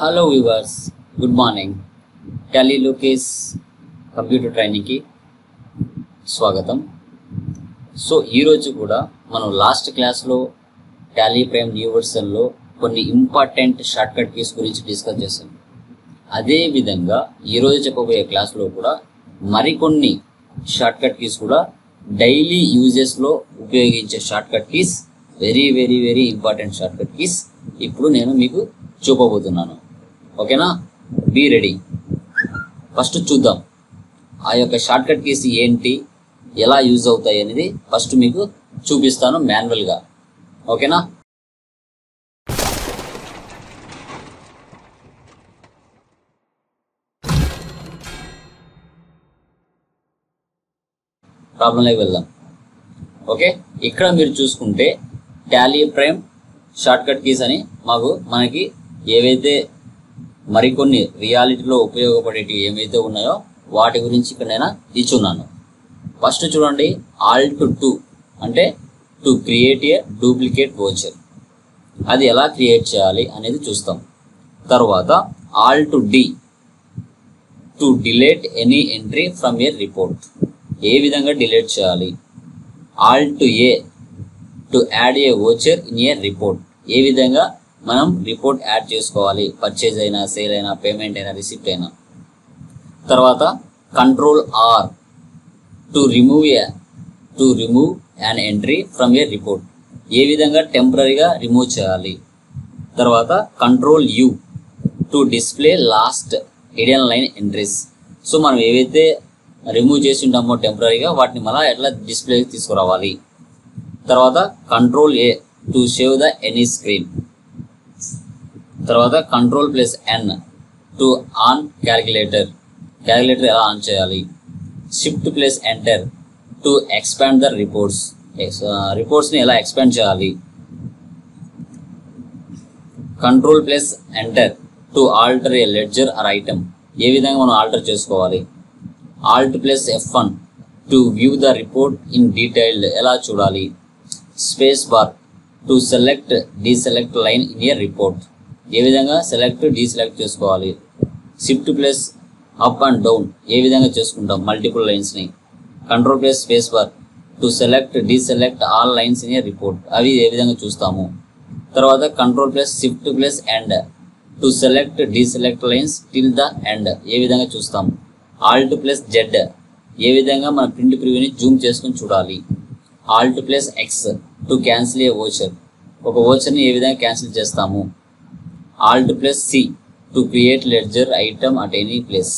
Hello viewers good morning Tally Lokesh computer ట్రైనింగ్కి స్వాగతం. So ఈరోజు కూడా మనం లాస్ట్ క్లాస్లో టాలీ ప్రైమ్ న్యూ వర్షన్లో కొన్ని ఇంపార్టెంట్ షార్ట్కట్ కీస్ గురించి డిస్కస్ చేసాం అదే విధంగా ఈరోజు చెప్పబోయే క్లాస్లో కూడా మరికొన్ని షార్ట్కట్ కీస్ కూడా డైలీ యూజెస్లో ఉపయోగించే shortcut keys very very very important shortcut keys ఇప్పుడు నేను మీకు చూపబోతున్నాను. ఓకేనా? బీ రెడీ ఫస్ట్ చూద్దాం. ఆ యొక్క షార్ట్కట్ కీస్ ఏంటి? ఎలా యూజ్ అవుతాయి అనేది ఫస్ట్ మీకు చూపిస్తాను మాన్యువల్గా ఓకేనా? ప్రాబ్లంలోకి వెళ్దాం. ఓకే? ఇక్కడ మీరు చూసుకుంటే టాలీ ప్రైమ్ షార్ట్కట్ కీస్ అని మాకు మనకి ఏవైతే మరికొన్ని రియాలిటీలో ఉపయోగపడేటివి ఏమైతే ఉన్నాయో వాటి గురించి ఇక్కడ నేను ఇచ్చున్నాను. ఫస్ట్ చూడండి ఆల్ట్ టు అంటే to create a duplicate voucher అది ఎలా క్రియేట్ చేయాలి అనేది చూస్తాం. తర్వాత alt D to delete any entry from a report. ఏ విధంగా డిలీట్ చేయాలి? Alt to A to add a voucher in a report. ఏ విధంగా మనం రిపోర్ట్ యాడ్ చేసుకోవాలి. పర్చేజ్ అయినా సేల్ అయినా పేమెంట్ అయినా రిసిప్ట్ అయినా. తర్వాత control R to remove to remove an entry from a report ఏ విధంగా టెంపరీగా రిమూవ్ చేయాలి? తర్వాత control U to display last hidden line entries so మనం ఏవైతే రిమూవ్ చేసి ఉంటామో టెంపరీగా వాటిని మళ్ళీ ఎట్లా డిస్ప్లే తీసుకురావాలి? తర్వాత control A to save the any screen తర్వాత control plus N to on calculator calculator ఎలా ఆన్ చేయాలి? Shift plus enter to expand the reports రిపోర్ట్స్ని ఎలా ఎక్స్పాండ్ చేయాలి? Control plus enter to alter a ledger or item ఏ విధంగా మనం alter చేసుకోవాలి? Alt plus F one to view the report in detailed ఎలా చూడాలి? Space bar to select deselect line in a report ఏ విధంగా select deselect చేసుకోవాలి? Shift plus up and down ఏ విధంగా చేసుకుంటాం? Multiple లైన్స్ని control plus space bar to select deselect all lines in report అవి ఏ విధంగా చూస్తాము? తర్వాత control plus shift plus end to select deselect lines till the end ఏ విధంగా చూస్తాం? ఆల్ట్ ప్లస్ జెడ్ ఏ విధంగా మన ప్రింట్ ప్రివ్యూని జూమ్ చేసుకుని చూడాలి? Alt plus X to cancel a voucher ఒక ఓచర్ని ఏ విధంగా క్యాన్సిల్ చేస్తాము? Alt plus C to create ledger item at any place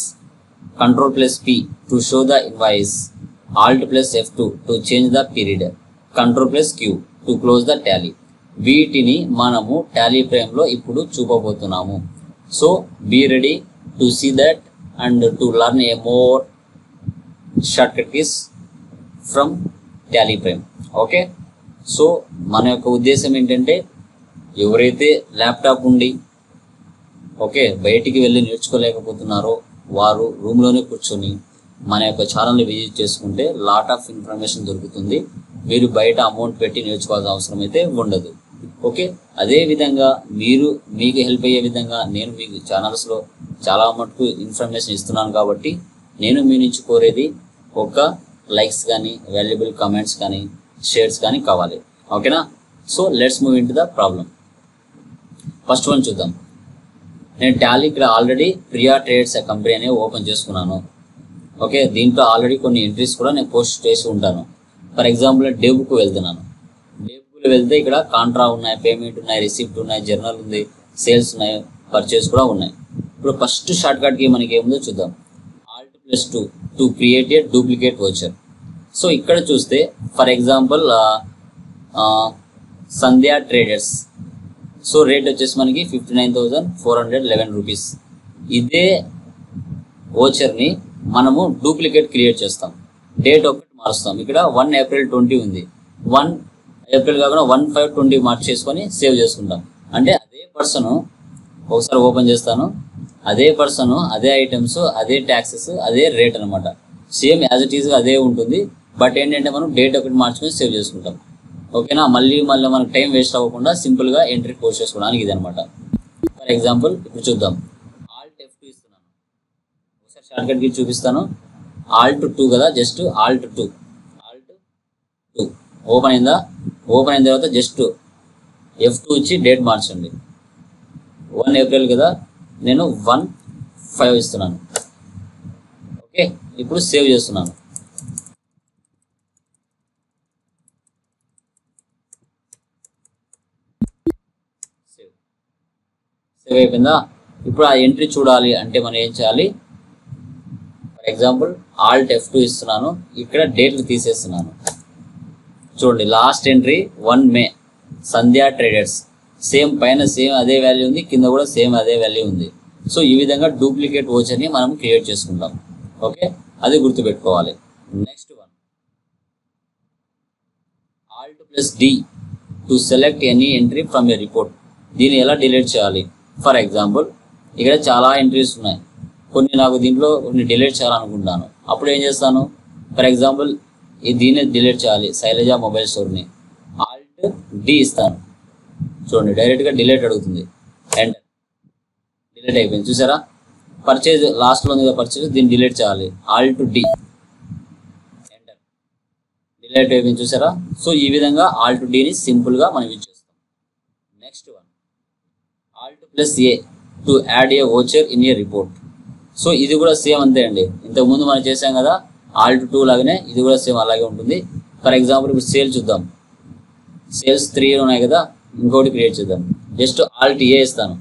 control plus P to show the invoice alt plus F two to change the period control plus Q to close the Tally వీటిని మనము Tally ఫ్రేమ్లో ఇప్పుడు చూపబోతున్నాము. So be ready to see that and to learn a more shortcut keys from Tally frame okay so మన యొక్క ఉద్దేశం ఏంటంటే ఎవరైతే laptop ఉండి ఓకే బయటికి వెళ్ళి నేర్చుకోలేకపోతున్నారో. వారు రూమ్లోనే కూర్చొని మన యొక్క ఛానల్ని విజిట్ చేసుకుంటే లాట్ ఆఫ్ ఇన్ఫర్మేషన్ దొరుకుతుంది. మీరు బయట అమౌంట్ పెట్టి నేర్చుకోవాల్సిన అవసరం అయితే ఉండదు. ఓకే అదే విధంగా మీరు మీకు హెల్ప్ అయ్యే విధంగా నేను మీకు ఛానల్స్లో చాలా మటుకు ఇన్ఫర్మేషన్ ఇస్తున్నాను కాబట్టి నేను మీ నుంచి కోరేది ఒక లైక్స్ కానీ వాల్యుబుల్ కమెంట్స్ కానీ షేర్స్ కానీ కావాలి. ఓకేనా? So let's move into the problem first one చూద్దాం. నేను టాలీ ఇక్కడ ఆల్రెడీ ప్రియా ట్రేడ్స్ కంపెనీ అనేది ఓపెన్ చేసుకున్నాను. ఓకే దీంట్లో ఆల్రెడీ కొన్ని ఎంట్రీస్ కూడా నేను పోస్ట్ చేసి ఉంటాను. ఫర్ ఎగ్జాంపుల్ డేబుకు వెళ్తున్నాను. డేబుకు వెళ్తే ఇక్కడ కాంట్రా ఉన్నాయి పేమెంట్ ఉన్నాయి రిసిప్ట్ ఉన్నాయి జర్నల్ ఉంది సేల్స్ ఉన్నాయి పర్చేస్ కూడా ఉన్నాయి. ఇప్పుడు ఫస్ట్ షార్ట్ కట్కి మనకి ఏముందో చూద్దాం. Alt plus two to create a duplicate voucher so ఇక్కడ చూస్తే for example Sandhya traders so rate వచ్చేసి మనకి fifty nine thousand four hundred eleven rupees ఇదే ఓచర్ని మనము డూప్లికేట్ క్రియేట్ చేస్తాం. డేట్ ఒకటి మారుస్తాం. ఇక్కడ వన్ ఏప్రిల్ ట్వంటీ ఉంది. వన్ ఏప్రిల్ కాకుండా వన్ ఫైవ్ ట్వంటీ మార్చేసుకొని సేవ్ చేసుకుంటాం. అంటే అదే పర్సన్ ఒకసారి ఓపెన్ చేస్తాను. అదే పర్సన్ అదే ఐటమ్స్ అదే ట్యాక్సెస్ అదే రేట్ అనమాట సేమ్ యాజ్ ఇట్ ఈస్గా అదే ఉంటుంది. బట్ ఏంటంటే మనం డేట్ ఒకటి మార్చుకొని సేవ్ చేసుకుంటాం. ఓకేనా? మళ్ళీ మళ్ళీ మనకు టైం వేస్ట్ అవ్వకుండా సింపుల్గా ఎంట్రీ పోస్ట్ చేసుకోవడానికి ఇది అనమాట ఫర్ ఎగ్జాంపుల్ ఇప్పుడు చూద్దాం. ఆల్ట్ ఎఫ్ టూ ఇస్తున్నాను. ఒకసారి షార్ట్ కట్ గీట్ చూపిస్తాను. ఆల్ట్ టూ కదా just alt two alt two open అయిందా? ఓపెన్ అయిన తర్వాత జస్ట్ ఎఫ్ టూ ఇచ్చి డేట్ మార్చండి. వన్ ఏప్రిల్ కదా నేను వన్ ఫైవ్ ఇస్తున్నాను. ఓకే ఇప్పుడు సేవ్ చేస్తున్నాను సేవ్ సేవ్ అయిపోయిందా ఇప్పుడు ఆ ఎంట్రీ చూడాలి అంటే మనం ఏం చేయాలి? For example alt F two ఇస్తున్నాను. ఇక్కడ డేట్లు తీసేస్తున్నాను. చూడండి last entry one May Sandhya traders same పైన సేమ్ అదే వాల్యూ ఉంది కింద కూడా సేమ్ అదే వాల్యూ ఉంది. సో ఈ విధంగా డూప్లికేట్ ఓచర్ని మనం క్రియేట్ చేసుకుంటాం ఓకే అది గుర్తుపెట్టుకోవాలి. Next one alt plus D to select any entry from a report దీన్ని ఎలా డిలీట్ చేయాలి? ఫర్ ఎగ్జాంపుల్ ఇక్కడ చాలా ఎంట్రీస్ ఉన్నాయి. కొన్ని నాకు దీంట్లో కొన్ని డిలీట్ చేయాలనుకుంటున్నాను అప్పుడు ఏం చేస్తాను? ఫర్ ఎగ్జాంపుల్ ఈ దీన్ని డిలీట్ చేయాలి శైలజ మొబైల్ స్టోర్ని. ఆల్ట్ డి ఇస్తాను. చూడండి డైరెక్ట్గా డిలీట్ అడుగుతుంది. ఎంటర్ డిలీట్ అయిపోయింది. చూసారా? పర్చేజ్ లాస్ట్లో ఉంది కదా పర్చేజ్ దీన్ని డిలీట్ చేయాలి. ఆల్ట్ డి ఎంటర్ డిలీట్ అయిపోయింది. చూసారా? సో ఈ విధంగా ఆల్ట్ డిని సింపుల్గా మనం యూజ్ చేస్తాం. Next one alt plus A to add a voucher in a report so ఇది కూడా సేమ్ అంతే అండి. ఇంతకుముందు మనం చేసాం కదా ఆల్ట్ టూ లాగానే ఇది కూడా సేమ్ అలాగే ఉంటుంది. ఫర్ ఎగ్జాంపుల్ ఇప్పుడు సేల్ చూద్దాం. సేల్స్ త్రీ ఉన్నాయి కదా ఇంకోటి క్రియేట్ చేద్దాం. జస్ట్ ఆల్ట్ ఏ ఇస్తాను.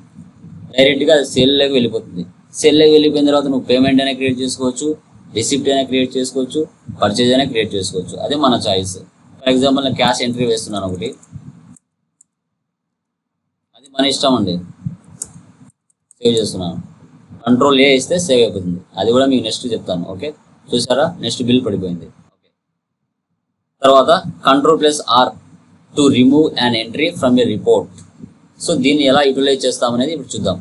డైరెక్ట్గా సేల్లోకి వెళ్ళిపోతుంది. సేల్లోకి వెళ్ళిపోయిన తర్వాత నువ్వు పేమెంట్ అయినా క్రియేట్ చేసుకోవచ్చు రిసిప్ట్ అయినా క్రియేట్ చేసుకోవచ్చు పర్చేజ్ అయినా క్రియేట్ చేసుకోవచ్చు. అదే మన చాయిస్ ఫర్ ఎగ్జాంపుల్ నేను క్యాష్ ఎంట్రీ వేస్తున్నాను ఒకటి. అది మన ఇష్టం అండి. సేవ్ చేస్తున్నాను కంట్రోల్ ఏ ఇస్తే సేవ్ అయిపోతుంది. అది కూడా మీకు నెక్స్ట్ చెప్తాను ఓకే చూసారా? నెక్స్ట్ బిల్ పడిపోయింది. ఓకే తర్వాత control plus R to remove an entry from a report so దీన్ని ఎలా యూటిలైజ్ చేస్తామనేది ఇప్పుడు చూద్దాం.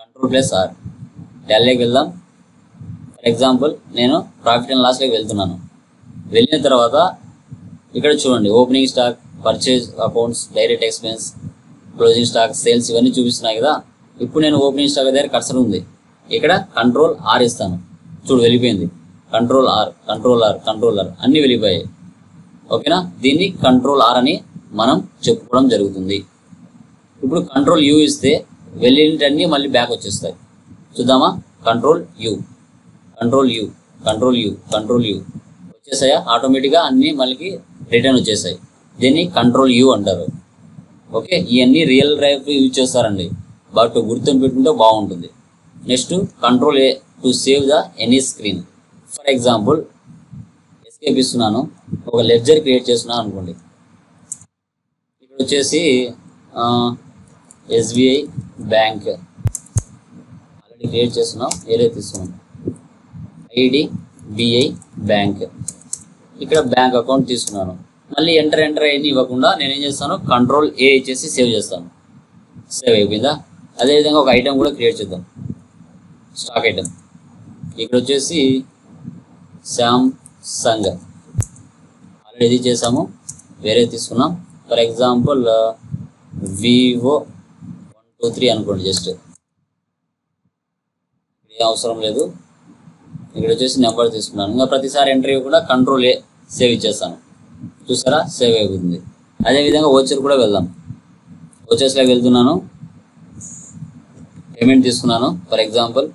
కంట్రోల్ ప్లస్ ఆర్ టాలీకి వెళ్దాం. ఫర్ ఎగ్జాంపుల్ నేను ప్రాఫిట్ అండ్ లాస్లోకి వెళ్తున్నాను. వెళ్ళిన తర్వాత ఇక్కడ చూడండి opening stock purchase accounts direct expense closing stock sales ఇవన్నీ చూపిస్తున్నాయి కదా. ఇప్పుడు నేను ఓపెనింగ్ స్టాక్ దగ్గర కర్సర్ ఉంది. ఇక్కడ కంట్రోల్ ఆర్ ఇస్తాను. చూడు వెళ్ళిపోయింది control R control R control R అన్నీ వెళ్ళిపోయాయి ఓకేనా? దీన్ని కంట్రోల్ ఆర్ అని మనం చెప్పుకోవడం జరుగుతుంది. ఇప్పుడు కంట్రోల్ యూ ఇస్తే వెళ్ళినటన్నీ మళ్ళీ బ్యాక్ వచ్చేస్తాయి. చూద్దామా? Control U control U control U control U వచ్చేసాయా? ఆటోమేటిక్గా అన్నీ మళ్ళీ రిటర్న్ వచ్చేసాయి. దీన్ని కంట్రోల్ యూ అంటారు. ఓకే? ఇవన్నీ రియల్ డ్రైవ్ యూజ్ చేస్తారండి. బట్ గుర్తుని పెట్టుకుంటే బాగుంటుంది. Next control A to save the any screen for example escape ఇస్తున్నాను. ఒక లెడ్జర్ క్రియేట్ చేస్తున్నాను అనుకోండి. ఇక్కడ వచ్చేసి ఎస్బీఐ బ్యాంక్ ఆల్రెడీ క్రియేట్ చేస్తున్నాం. ఏరే తీసుకున్నాం ఐడి బిఐ బ్యాంక్ ఇక్కడ బ్యాంక్ అకౌంట్ తీసుకున్నాను. మళ్ళీ ఎంటర్ ఎంటర్ అయ్యి ఇవ్వకుండా నేను ఏం చేస్తాను? కంట్రోల్ ఏ ఇచ్చేసి సేవ్ చేస్తాను. సేవ్ అయిపోయిందా? అదేవిధంగా ఒక ఐటెం కూడా క్రియేట్ చేద్దాం. స్టాక్ ఐటెం ఇక్కడ వచ్చేసి శామ్ సంగ్ ఆల్రెడీ ఇది చేసాము వేరే తీసుకున్నాం. For example Vivo one two three అనుకోండి జస్ట్ ఏం అవసరం లేదు. ఇక్కడ వచ్చేసి నెంబర్ తీసుకున్నాను. ఇంకా ప్రతిసారి ఎంట్రీ కూడా కంట్రోల్ ఏ సేవ్ ఇచ్చేస్తాను. చూసారా? సేవ్ అయిపోతుంది. అదేవిధంగా ఓచర్ కూడా వెళ్దాం. ఓచర్స్లోకి వెళ్తున్నాను. పేమెంట్ తీసుకున్నాను. For example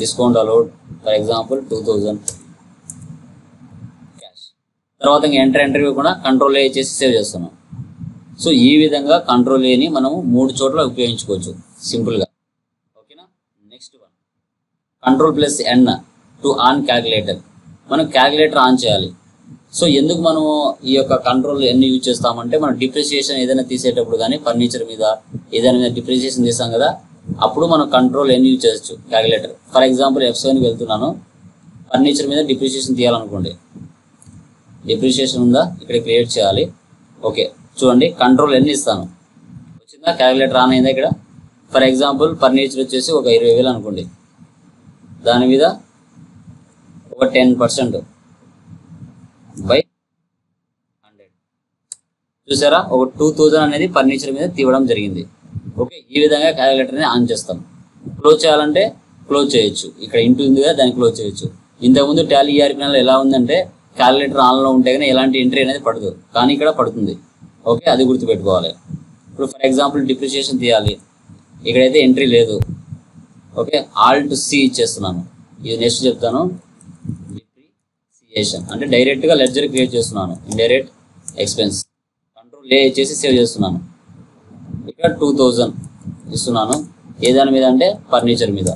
discount allowed for example two thousand cash తర్వాత ఇంకా ఎంటర్ ఎంటర్వ్యూ కూడా కంట్రోల్ ఏ చేసి సేవ్ చేస్తున్నాం. సో ఈ విధంగా కంట్రోల్ ఏని మనము మూడు చోట్ల ఉపయోగించుకోవచ్చు. సింపుల్గా ఓకేనా next one control plus N to on calculator మనం క్యాలిక్యులేటర్ ఆన్ చేయాలి. సో ఎందుకు మనం ఈ యొక్క కంట్రోల్ ఎన్ని యూజ్ చేస్తామంటే మనం డిప్రిసియేషన్ ఏదైనా తీసేటప్పుడు కానీ ఫర్నిచర్ మీద ఏదైనా మీద డిప్రిసియేషన్ తీసాం కదా అప్పుడు మనం కంట్రోల్ ఎన్ని యూజ్ చేయొచ్చు? క్యాలిక్యులేటర్ ఫర్ ఎగ్జాంపుల్ ఎఫ్ సెవెన్కి వెళ్తున్నాను. ఫర్నిచర్ మీద డిప్రిసియేషన్ తీయాలనుకోండి. డిప్రిసియేషన్ ఉందా? ఇక్కడ క్రియేట్ చేయాలి. ఓకే చూడండి కంట్రోల్ ఎన్ని ఇస్తాను? వచ్చిందా? క్యాలిక్యులేటర్ ఆన్ అయిందా ఇక్కడ? ఫర్ ఎగ్జాంపుల్ ఫర్నిచర్ వచ్చేసి ఒక ఇరవై వేలు అనుకోండి. దాని మీద ఒక టెన్ పర్సెంట్ బై హండ్రెడ్ చూసారా? ఒక టూ థౌజండ్ అనేది ఫర్నిచర్ మీద తీవడం జరిగింది. ఓకే ఈ విధంగా క్యాలిక్యులేటర్ని ఆన్ చేస్తాం. క్లోజ్ చేయాలంటే క్లోజ్ చేయొచ్చు. ఇక్కడ ఇంటూ ఉంది కదా దాన్ని క్లోజ్ చేయొచ్చు. ఇంతకుముందు టాలీ ఈఆర్పిఎన్లో ఎలా ఉందంటే క్యాలిక్యులేటర్ ఆన్లో ఉంటే కానీ ఎలాంటి ఎంట్రీ అనేది పడదు. కానీ ఇక్కడ పడుతుంది. ఓకే అది గుర్తుపెట్టుకోవాలి. ఇప్పుడు ఫర్ ఎగ్జాంపుల్ డిప్రిషియేషన్ తీయాలి. ఇక్కడైతే ఎంట్రీ లేదు. ఓకే ఆల్ట్ సి ఇచ్చేస్తున్నాను. ఇది నెక్స్ట్ చెప్తాను. డిప్రిసియేషన్ అంటే డైరెక్ట్గా లెడ్జర్ క్రియేట్ చేస్తున్నాను. ఇండైరెక్ట్ ఎక్స్పెన్స్ లే చేసి సేవ్ చేస్తున్నాను? ఇక్కడ టూ థౌజండ్ ఇస్తున్నాను. ఏ దాని మీద అంటే ఫర్నిచర్ మీద.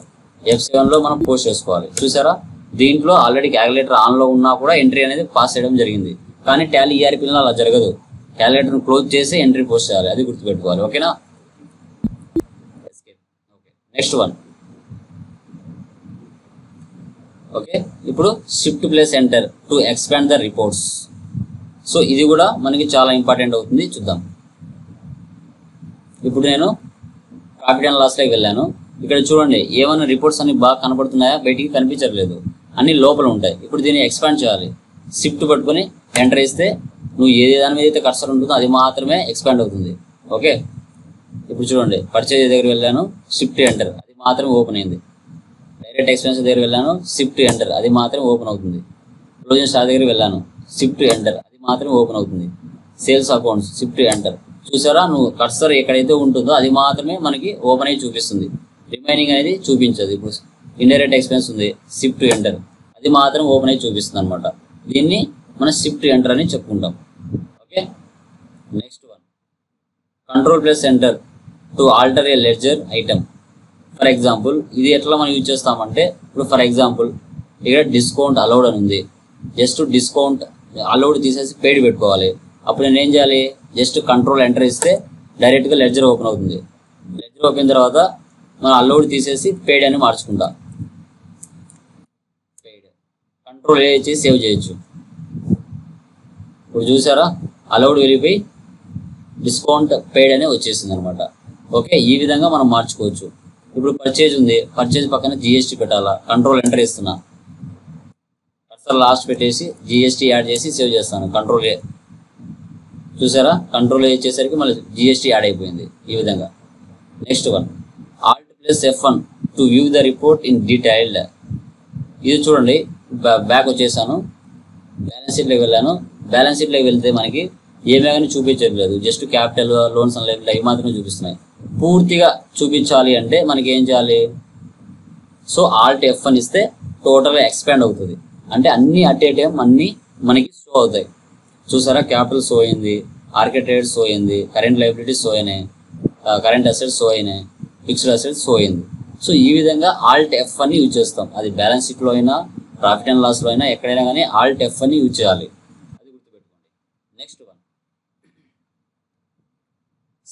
ఎఫ్ సెవెన్లో మనం పోస్ట్ చేసుకోవాలి. చూసారా? దీంట్లో ఆల్రెడీ క్యాలిక్యులేటర్ ఆన్లో ఉన్నా కూడా ఎంట్రీ అనేది పాస్ చేయడం జరిగింది. కానీ టాలీ ఈఆర్పీలో అలా జరగదు. క్యాలిక్యులేటర్ను క్లోజ్ చేసి ఎంట్రీ పోస్ట్ చేయాలి. అది గుర్తుపెట్టుకోవాలి. ఓకేనా? నెక్స్ట్ వన్ ఓకే ఇప్పుడు shift plus enter to expand the reports so ఇది కూడా మనకి చాలా ఇంపార్టెంట్ అవుతుంది చూద్దాం. ఇప్పుడు నేను ప్రాఫిట్ అండ్ లాస్లోకి వెళ్ళాను. ఇక్కడ చూడండి ఏమైనా రిపోర్ట్స్ అన్ని బాగా కనబడుతున్నాయా బయటికి కనిపించట్లేదు. అన్ని లోపల ఉంటాయి. ఇప్పుడు దీన్ని ఎక్స్పాండ్ చేయాలి. షిఫ్ట్ పట్టుకొని ఎంటర్ ఇస్తే నువ్వు ఏ దాని మీద అయితే కర్సర్ ఉంటుందో అది మాత్రమే ఎక్స్పాండ్ అవుతుంది. ఓకే ఇప్పుడు చూడండి పర్చేజ్ దగ్గర వెళ్ళాను? షిఫ్ట్ ఎంటర్ అది మాత్రమే ఓపెన్ అయింది. డైరెక్ట్ ఎక్స్పెన్స్ దగ్గర వెళ్ళాను? షిఫ్ట్ ఎంటర్ అది మాత్రమే ఓపెన్ అవుతుంది. క్లోజింగ్ స్టార్ దగ్గర వెళ్ళాను. షిఫ్ట్ ఎంటర్ మాత్రమే ఓపెన్ అవుతుంది. Sales accounts shift enter. చూసారా? నువ్వు కర్సర్ ఎక్కడైతే ఉంటుందో అది మాత్రమే మనకి ఓపెన్ అయ్యి చూపిస్తుంది. రిమైనింగ్ అనేది చూపించదు. ఇప్పుడు ఇండైరెక్ట్ ఎక్స్పెన్స్ ఉంది. Shift enter. అది మాత్రం ఓపెన్ అయ్యి చూపిస్తుంది అనమాట దీన్ని మనం షిఫ్ట్ ఎంటర్ అని చెప్పుకుంటాం. Okay? Next one. Control plus enter to alter a ledger item. For example ఇది ఎట్లా మనం యూజ్ చేస్తామంటే ఇప్పుడు ఫర్ ఎగ్జాంపుల్ ఇక్కడ డిస్కౌంట్ అలౌడ్ అని ఉంది. జస్ట్ డిస్కౌంట్ అలౌడ్ తీసేసి పెయిడ్ పెట్టుకోవాలి. అప్పుడు నేను ఏం చేయాలి? జస్ట్ కంట్రోల్ ఎంటర్ ఇస్తే డైరెక్ట్గా లెడ్జర్ ఓపెన్ అవుతుంది. లెడ్జర్ ఓపెన్ తర్వాత మనం అలౌడ్ తీసేసి పెయిడ్ అని మార్చుకుంటా. పేడ్ కంట్రోల్ ఏ చేసి సేవ్ చేయొచ్చు. ఇప్పుడు చూసారా? అలౌడ్ వెళ్ళిపోయి డిస్కౌంట్ పేడ్ అనే వచ్చేసింది అనమాట ఓకే ఈ విధంగా మనం మార్చుకోవచ్చు. ఇప్పుడు పర్చేజ్ ఉంది. పర్చేజ్ పక్కన జిఎస్టీ పెట్టాలా? కంట్రోల్ ఎంటర్ ఇస్తున్నా. కర్సర్ లాస్ట్ పెట్టేసి జిఎస్టీ యాడ్ చేసి సేవ్ చేస్తాను. కంట్రోల్ ఏ చూసారా? కంట్రోల్ వచ్చేసరికి ఇచ్చేసరికి మళ్ళీ జిఎస్టీ యాడ్ అయిపోయింది ఈ విధంగా. Next one alt plus F one to view the report in detailed ఇది చూడండి. బ్యాక్ వచ్చేసాను. బ్యాలెన్స్ షీట్లోకి వెళ్ళాను. బ్యాలెన్స్ షీట్లోకి వెళ్తే మనకి ఏమే కానీ చూపించట్లేదు జస్ట్ క్యాపిటల్ లోన్స్ అండ్ అవి మాత్రమే చూపిస్తున్నాయి. పూర్తిగా చూపించాలి అంటే మనకి ఏం చేయాలి? సో ఆల్ట్ ఎఫ్ అని ఇస్తే టోటల్గా ఎక్స్పాండ్ అవుతుంది. అంటే అన్ని అట్ ఏ టైం అన్ని మనకి షో అవుతాయి. చూసారా? క్యాపిటల్ షో అయింది ఆర్కిటెక్ట్ షో అయింది కరెంట్ లైబిలిటీ షో అయినాయి కరెంట్ అసెట్స్ షో అయినాయి ఫిక్స్డ్ అసెట్స్ షో అయింది. సో ఈ విధంగా ఆల్ట్ ఎఫ్ అని యూజ్ చేస్తాం. అది బ్యాలెన్స్ షీట్లో అయినా ప్రాఫిట్ అండ్ లాస్లో అయినా ఎక్కడైనా కానీ ఆల్ట్ ఎఫ్ అని యూజ్ చేయాలి. అది గుర్తుపెట్టుకోండి. Next one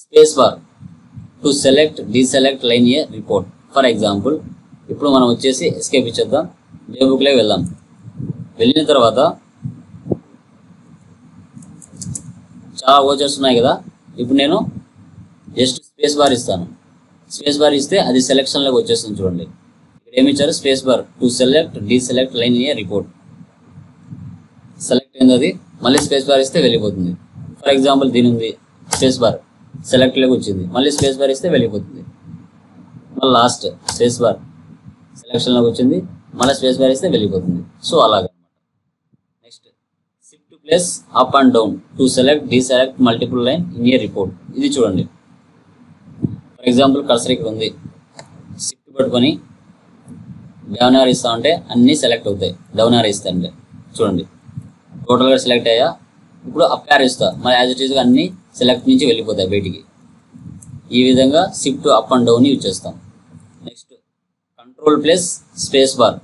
space bar to select deselect line a report for example ఇప్పుడు మనం వచ్చేసి ఎస్కేప్ ఇచ్చేద్దాం. డే వెళ్దాం. వెళ్ళిన తర్వాత చాలా ఓచర్స్ ఉన్నాయి కదా. ఇప్పుడు నేను జస్ట్ స్పేస్ బార్ ఇస్తాను. స్పేస్ బార్ ఇస్తే అది సెలెక్షన్లోకి వచ్చేస్తుంది చూడండి. ఇక్కడ ఏమి ఇచ్చారు? Space bar to select deselect line a report select అయింది అది? మళ్ళీ స్పేస్ బార్ ఇస్తే వెళ్ళిపోతుంది. ఫర్ ఎగ్జాంపుల్ దీని ఉంది స్పేస్ బార్ సెలెక్ట్లోకి వచ్చింది. మళ్ళీ స్పేస్ బార్ ఇస్తే వెళ్ళిపోతుంది. మళ్ళీ లాస్ట్ స్పేస్ బార్ సెలెక్షన్లోకి వచ్చింది. మళ్ళీ స్పేస్ బార్ ఇస్తే వెళ్ళిపోతుంది. సో అలాగా. Plus up and down to select deselect multiple line in a report ఇది చూడండి. ఫర్ ఎగ్జాంపుల్ కర్సర్ ఇక్కడ ఉంది. షిఫ్ట్ పట్టుకొని డౌన్ ఆర్ ఇస్తా ఉంటే అన్నీ సెలెక్ట్ అవుతాయి. డౌన్ ఆర్ ఇస్తా అంటే చూడండి. టోటల్గా సెలెక్ట్ అయ్యా. ఇప్పుడు అప్ ఆర్ ఇస్తా. మరి యాజ్ ఇట్ ఈస్గా అన్నీ సెలెక్ట్ నుంచి వెళ్ళిపోతాయి బయటికి. ఈ విధంగా shift up and down use చేస్తాం. Next control plus space bar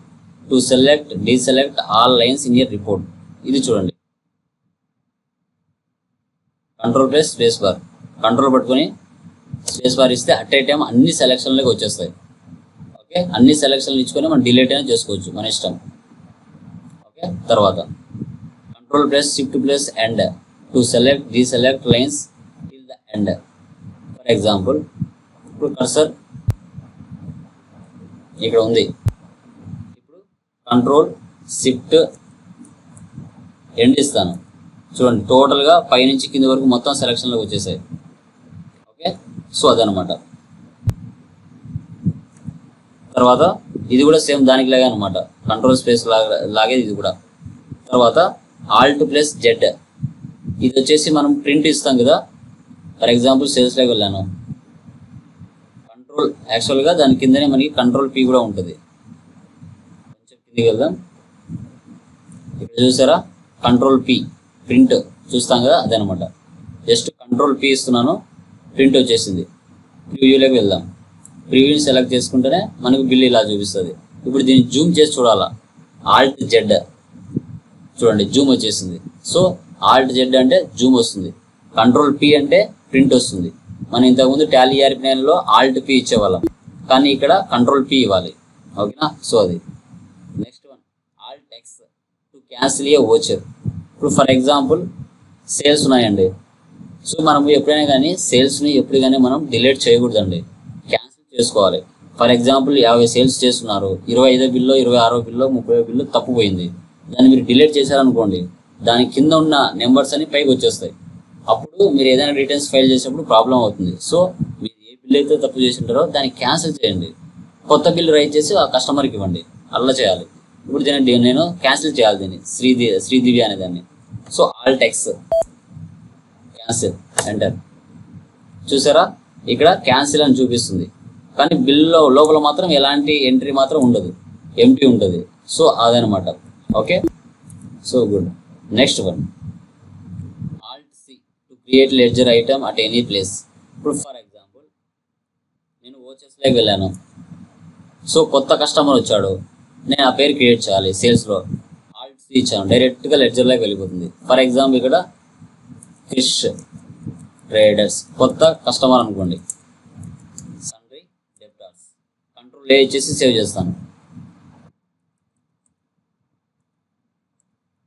to select deselect all lines in year report ఇది చూడండి. Control plus space bar control పట్టుకొని స్పేస్ బార్ ఇస్తే అట్ ఏ టైం అన్ని సెలక్షన్లకి వచ్చేస్తాయి. ఓకే అన్ని సెలక్షన్లు ఇచ్చుకొని మనం డిలీట్ అయినా చేసుకోవచ్చు మన ఇష్టం. ఓకే తర్వాత control plus shift plus end to select deselect lines till the end for example ఇప్పుడు కర్సర్ ఇక్కడ ఉంది. ఇప్పుడు కంట్రోల్ షిఫ్ట్ ఎండ్ ఇస్తాను. చూడండి టోటల్గా పైనుంచి కింద వరకు మొత్తం సెలక్షన్లోకి వచ్చేసాయి. ఓకే సో అదనమాట తర్వాత ఇది కూడా సేమ్ దానికి లాగే అనమాట కంట్రోల్ స్పేస్ లాగా లాగే ఇది కూడా. తర్వాత ఆల్ట్ ప్లస్ జెడ్ ఇది వచ్చేసి మనం ప్రింట్ ఇస్తాం కదా. ఫర్ ఎగ్జాంపుల్ సేల్స్లోకి వెళ్ళాను. కంట్రోల్ యాక్చువల్గా దాని కిందనే మనకి కంట్రోల్ పీ కూడా ఉంటుంది. కొంచెం కిందకి వెళ్దాం. ఇక్కడ చూసారా? కంట్రోల్ పి ప్రింట్ చూస్తాం కదా అదనమాట. జస్ట్ కంట్రోల్ పి ఇస్తున్నాను ప్రింట్ వచ్చేసింది. ప్రివ్యూలోకి వెళ్దాం. ప్రివ్యూని సెలెక్ట్ చేసుకుంటేనే మనకు బిల్ ఇలా చూపిస్తుంది. ఇప్పుడు దీన్ని జూమ్ చేసి చూడాలా? ఆల్ట్ జెడ్ చూడండి జూమ్ వచ్చేసింది. సో ఆల్ట్ జెడ్ అంటే జూమ్ వస్తుంది. కంట్రోల్ పి అంటే ప్రింట్ వస్తుంది. మనం ఇంతకుముందు టాలీ ఆర్పి నైన్లో ఆల్ట్ పి ఇచ్చేవాళ్ళం. కానీ ఇక్కడ కంట్రోల్ పి ఇవ్వాలి. ఓకేనా సో అది. Next one alt X to cancel a voucher ఇప్పుడు ఫర్ ఎగ్జాంపుల్ సేల్స్ ఉన్నాయండి. సో మనం ఎప్పుడైనా కానీ సేల్స్ని ఎప్పుడు కానీ మనం డిలేట్ చేయకూడదండి. క్యాన్సిల్ చేసుకోవాలి. ఫర్ ఎగ్జాంపుల్ యాభై సేల్స్ చేస్తున్నారు. ఇరవై ఐదో బిల్లో ఇరవై ఆరో బిల్లో ముప్పై బిల్లో తప్పుపోయింది. దాన్ని మీరు డిలీట్ చేశారనుకోండి దాని కింద ఉన్న నెంబర్స్ అన్ని పైకి వచ్చేస్తాయి. అప్పుడు మీరు ఏదైనా రిటర్న్స్ ఫైల్ చేసినప్పుడు ప్రాబ్లం అవుతుంది. సో మీరు ఏ బిల్ అయితే తప్పు చేసి ఉంటారో దాన్ని క్యాన్సిల్ చేయండి. కొత్త బిల్ రైట్ చేసి ఆ కస్టమర్కి ఇవ్వండి. అలా చేయాలి. ఇప్పుడు దీన్ని నేను క్యాన్సిల్ చేయాలి దీన్ని. శ్రీది శ్రీదివ్య అనే దాన్ని. So alt X cancel enter చూసారా? ఇక్కడ క్యాన్సిల్ అని చూపిస్తుంది. కానీ బిల్లో లోపల మాత్రం ఎలాంటి ఎంట్రీ మాత్రం ఉండదు. ఎంటీ ఉంటుంది సో అదనమాట. Okay so good next one alt C to create ledger item at any place ఇప్పుడు ఫర్ ఎగ్జాంపుల్ నేను ఓచెస్లోకి వెళ్ళాను. సో కొత్త కస్టమర్ వచ్చాడు. నేను ఆ పేరు క్రియేట్ చేయాలి సేల్స్లో ఆల్ట్ సి ఇచ్చాను డైరెక్ట్గా లెడ్జర్లోకి వెళ్ళిపోతుంది. ఫర్ ఎగ్జాంపుల్ ఇక్కడ ఫిష్ ట్రేడర్స్ కొత్త కస్టమర్ అనుకోండి. సండ్రీ డెప్టార్స్ కంట్రోల్ ఏ ఇచ్చేసి సేవ్ చేస్తాను.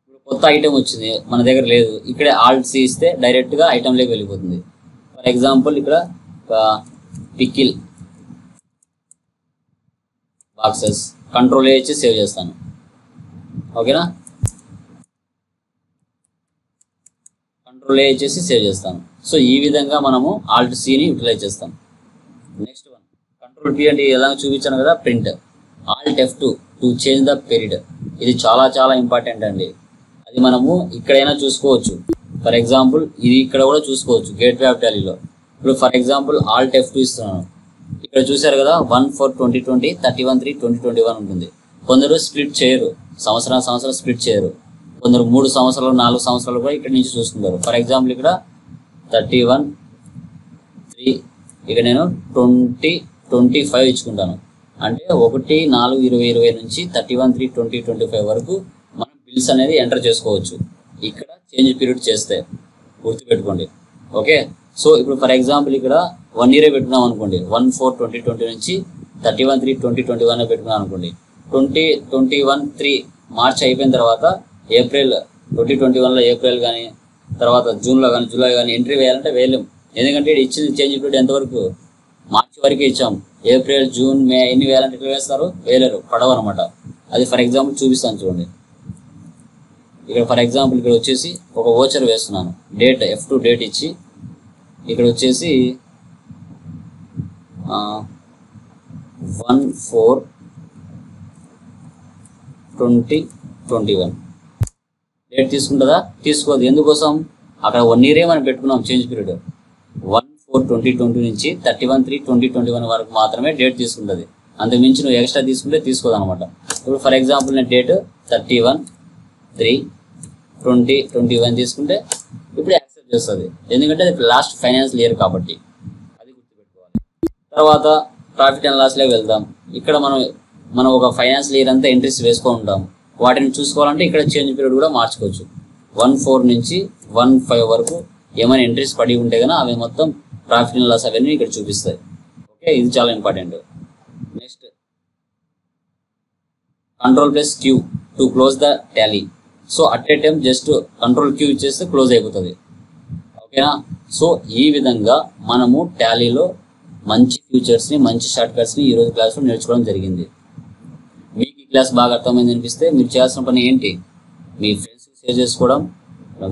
ఇప్పుడు కొత్త ఐటెం వచ్చింది మన దగ్గర లేదు. ఇక్కడే ఆల్ట్ సి ఇస్తే డైరెక్ట్గా ఐటెంలోకి వెళ్ళిపోతుంది. ఫర్ ఎగ్జాంపుల్ ఇక్కడ పికిల్ బాక్సెస్ కంట్రోల్ ఏ ఇచ్చి సేవ్ చేస్తాను. ఓకేనా? కంట్రోల్ ఏ ఇచ్చేసి సేవ్ చేస్తాను. సో ఈ విధంగా మనము ఆల్ట్ సిని యూటిలైజ్ చేస్తాం. Next one. కంట్రోల్ పి అంటే ఎలా చూపించాను కదా print. Alt F two to change the period. ఇది చాలా చాలా ఇంపార్టెంట్ అండి. అది మనము ఇక్కడైనా చూసుకోవచ్చు. ఫర్ ఎగ్జాంపుల్ ఇది ఇక్కడ కూడా చూసుకోవచ్చు గేట్ వే ఆఫ్ టాలీలో ఇప్పుడు for example alt F two ఇస్తున్నాను. ఇక్కడ చూశారు కదా one four twenty twenty thirty one three twenty twenty one ఉంటుంది. కొందరు స్ప్లిట్ చేయరు సంవత్సరం సంవత్సరం స్ప్లిట్ చేయరు. కొందరు మూడు సంవత్సరాలు నాలుగు సంవత్సరాలు కూడా ఇక్కడ నుంచి చూసుకుంటారు ఫర్ ఎగ్జాంపుల్ ఇక్కడ థర్టీ వన్ త్రీ ఇక నేను ట్వంటీ ట్వంటీ ఫైవ్ ఇచ్చుకుంటాను. అంటే ఒకటి నాలుగు ఇరవై ఇరవై నుంచి thirty one three twenty twenty five వరకు మనం బిల్స్ అనేది ఎంటర్ చేసుకోవచ్చు. ఇక్కడ చేంజ్ పీరియడ్ చేస్తే గుర్తుపెట్టుకోండి. ఓకే సో ఇప్పుడు ఫర్ ఎగ్జాంపుల్ ఇక్కడ వన్ ఇయరే పెట్టుకున్నాం అనుకోండి. వన్ ఫోర్ ట్వంటీ ట్వంటీ నుంచి thirty one three twenty twenty one పెట్టుకున్నాం అనుకోండి. Twenty twenty one three March అయిపోయిన తర్వాత ఏప్రిల్ ట్వంటీ ట్వంటీ వన్లో ఏప్రిల్ కానీ తర్వాత జూన్లో కానీ జూలై కానీ ఎంట్రీ వేయాలంటే వేయలేం. ఎందుకంటే ఇచ్చిన ఇచ్చింది చేంజ్ పీరియడ్ ఎంతవరకు? మార్చి వరకే ఇచ్చాం. ఏప్రిల్ జూన్ మే ఎన్ని వేయాలంటే ఎట్లా వేస్తారు? వేయలేరు. పడవ అనమాట అది ఫర్ ఎగ్జాంపుల్ చూపిస్తాను చూడండి. ఇక్కడ ఫర్ ఎగ్జాంపుల్ ఇక్కడ వచ్చేసి ఒక ఓచర్ వేస్తున్నాను. డేట్ ఎఫ్ టు డేట్ ఇచ్చి ఇక్కడ వచ్చేసి one four twenty twenty one. Date తీసుకుంటుందా? తీసుకోదు. ఎందుకోసం? అక్కడ వన్ ఇయరే మనం పెట్టుకున్నాం change period one four twenty twenty నుంచి thirty one three twenty twenty one వరకు మాత్రమే డేట్ తీసుకుంటుంది. అంతకు మించి నువ్వు ఎక్స్ట్రా తీసుకుంటే తీసుకోదు అనమాట ఇప్పుడు ఫర్ ఎగ్జాంపుల్ నేను date thirty one three twenty twenty one తీసుకుంటే ఇప్పుడు యాక్సెప్ట్ చేస్తుంది. ఎందుకంటే అది లాస్ట్ ఫైనాన్షియల్ ఇయర్ కాబట్టి. తర్వాత ప్రాఫిట్ అండ్ లాస్లోకి వెళ్దాం. ఇక్కడ మనం మనం ఒక ఫైనాన్షియల్ ఇయర్ అంతా ఎంట్రీస్ వేసుకొని ఉంటాం వాటిని చూసుకోవాలంటే ఇక్కడ చేంజ్ పీరియడ్ కూడా మార్చుకోవచ్చు. వన్ ఫోర్ నుంచి వన్ ఫైవ్ వరకు ఏమైనా ఎంట్రీస్ పడి ఉంటే కనుక అవి మొత్తం ప్రాఫిట్ అండ్ లాస్ అవన్నీ ఇక్కడ చూపిస్తాయి. ఓకే ఇది చాలా important next control plus Q to close the Tally so at a time just control Q ఇచ్చేస్తే క్లోజ్ అయిపోతుంది. ఓకేనా సో ఈ విధంగా మనము టాలీలో మంచి ఫ్యూచర్స్ని మంచి షార్ట్ కట్స్ని ఈరోజు క్లాస్లో నేర్చుకోవడం జరిగింది. మీకు ఈ క్లాస్ బాగా అర్థమైంది అనిపిస్తే మీరు చేయాల్సిన పని ఏంటి? మీ ఫ్రెండ్స్కి షేర్ చేసుకోవడం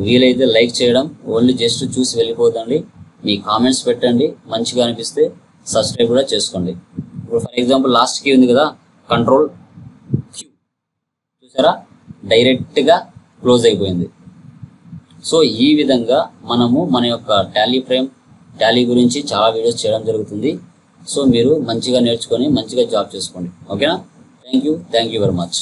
వీలైతే లైక్ చేయడం ఓన్లీ జస్ట్ చూసి వెళ్ళిపోదండి. మీ కామెంట్స్ పెట్టండి మంచిగా అనిపిస్తే సబ్స్క్రైబ్ కూడా చేసుకోండి. ఇప్పుడు ఫర్ ఎగ్జాంపుల్ లాస్ట్ కీ ఉంది కదా కంట్రోల్ క్యూ చూసారా? డైరెక్ట్గా క్లోజ్ అయిపోయింది. సో ఈ విధంగా మనము మన యొక్క టాలీ ఫ్రేమ్ టాలీ గురించి చాలా వీడియోస్ చేయడం జరుగుతుంది. సో మీరు మంచిగా నేర్చుకొని మంచిగా జాబ్ చేసుకోండి. ఓకేనా? Thank you thank you very much.